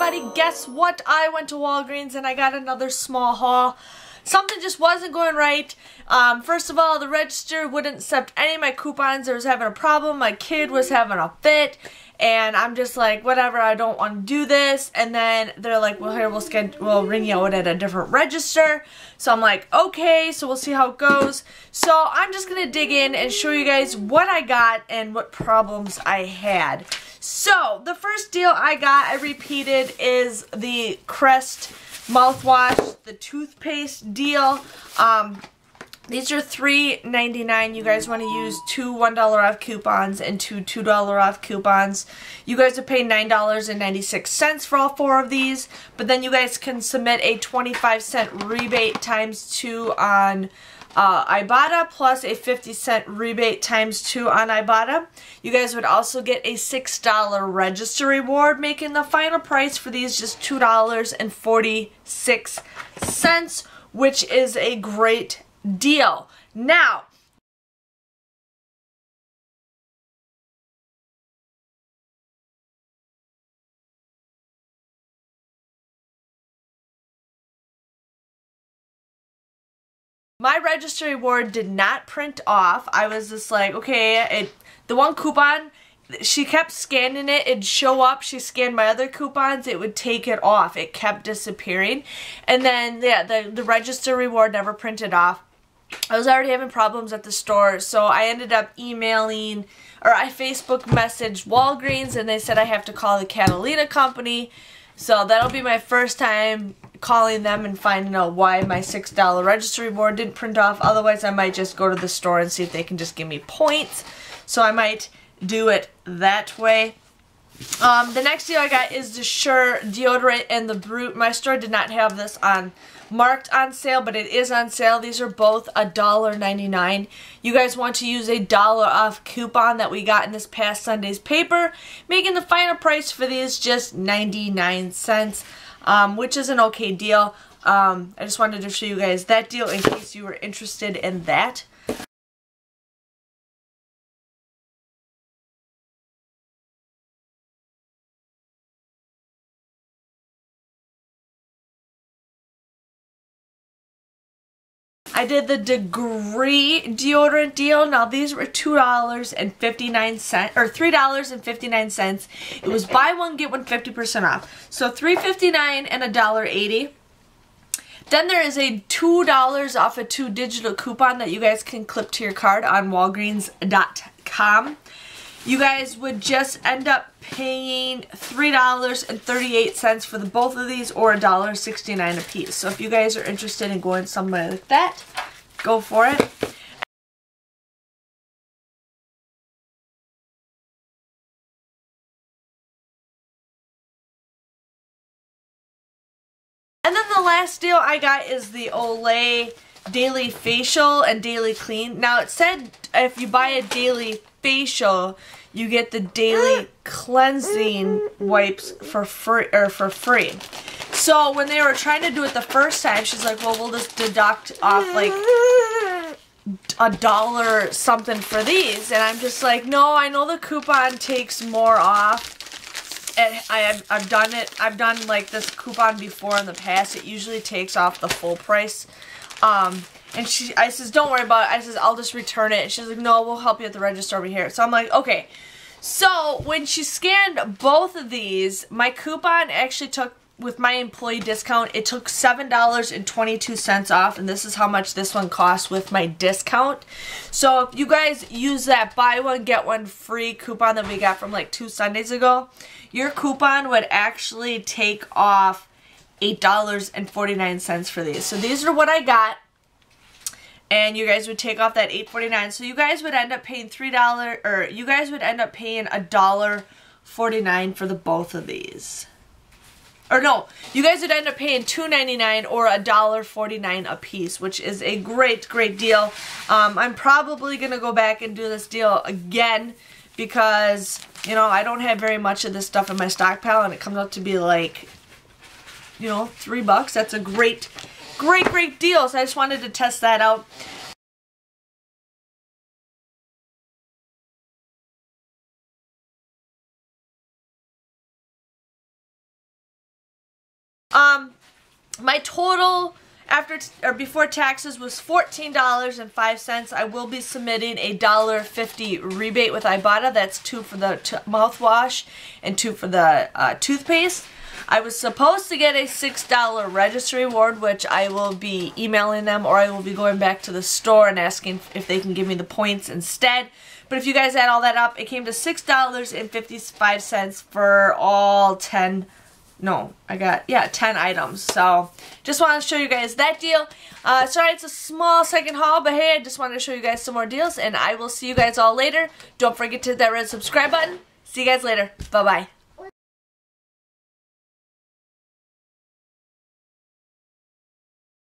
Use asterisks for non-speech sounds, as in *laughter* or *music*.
everybody, guess what? I went to Walgreens and I got another small haul. Something just wasn't going right. Um, first of all, the register wouldn't accept any of my coupons. I was having a problem. My kid was having a fit. And I'm just like, whatever, I don't want to do this. And then they're like, well, here, we'll, schedule, we'll ring you out at a different register. So I'm like, okay, so we'll see how it goes. So I'm just going to dig in and show you guys what I got and what problems I had. So, the first deal I got, I repeated, is the Crest mouthwash, the toothpaste deal. Um, these are $3.99. You guys want to use two $1 off coupons and two $2 off coupons. You guys are paying $9.96 for all four of these, but then you guys can submit a 25 cent rebate times two on uh, Ibotta plus a 50 cent rebate times 2 on Ibotta. You guys would also get a $6 register reward, making the final price for these just $2.46, which is a great deal. Now, My register reward did not print off. I was just like, okay, it the one coupon, she kept scanning it, it'd show up, she scanned my other coupons, it would take it off. It kept disappearing. And then, yeah, the, the register reward never printed off. I was already having problems at the store, so I ended up emailing, or I Facebook messaged Walgreens, and they said I have to call the Catalina company. So that'll be my first time calling them and finding out why my $6 register reward didn't print off. Otherwise, I might just go to the store and see if they can just give me points. So I might do it that way. Um, the next deal I got is the Sure deodorant and the Brut. My store did not have this on marked on sale, but it is on sale. These are both $1.99. You guys want to use a dollar off coupon that we got in this past Sunday's paper, making the final price for these just 99 cents um, which is an okay deal. Um, I just wanted to show you guys that deal in case you were interested in that. I did the Degree deodorant deal. Now these were $2.59 or $3.59. It was buy one get one 50% off. So $3.59 and $1.80. Then there is a $2 off a two digital coupon that you guys can clip to your card on walgreens.com you guys would just end up paying $3.38 for the both of these or $1.69 a piece. So if you guys are interested in going somewhere like that, go for it. And then the last deal I got is the Olay Daily Facial and Daily Clean. Now it said if you buy a Daily Facial, you get the Daily *gasps* Cleansing Wipes for free or for free. So when they were trying to do it the first time, she's like, "Well, we'll just deduct off like a dollar something for these," and I'm just like, "No, I know the coupon takes more off." And I have, I've done it. I've done like this coupon before in the past. It usually takes off the full price um, and she, I says, don't worry about it. I says, I'll just return it. And she's like, no, we'll help you at the register over here. So I'm like, okay. So when she scanned both of these, my coupon actually took, with my employee discount, it took $7.22 off. And this is how much this one cost with my discount. So if you guys use that buy one, get one free coupon that we got from like two Sundays ago, your coupon would actually take off $8.49 for these. So these are what I got. And you guys would take off that $8.49. So you guys would end up paying $3 or you guys would end up paying $1.49 for the both of these. Or no, you guys would end up paying $2.99 or $1.49 a piece, which is a great, great deal. Um, I'm probably going to go back and do this deal again because, you know, I don't have very much of this stuff in my stockpile and it comes out to be like you know, three bucks. That's a great, great, great deal. So I just wanted to test that out. Um, my total after or before taxes was $14.05. I will be submitting a $1.50 rebate with Ibotta. That's two for the mouthwash and two for the uh, toothpaste. I was supposed to get a $6 registry reward, which I will be emailing them or I will be going back to the store and asking if they can give me the points instead. But if you guys add all that up, it came to $6.55 for all 10 no, I got, yeah, 10 items. So, just wanted to show you guys that deal. Uh, sorry, it's a small second haul, but hey, I just wanted to show you guys some more deals, and I will see you guys all later. Don't forget to hit that red subscribe button. See you guys later. Bye-bye.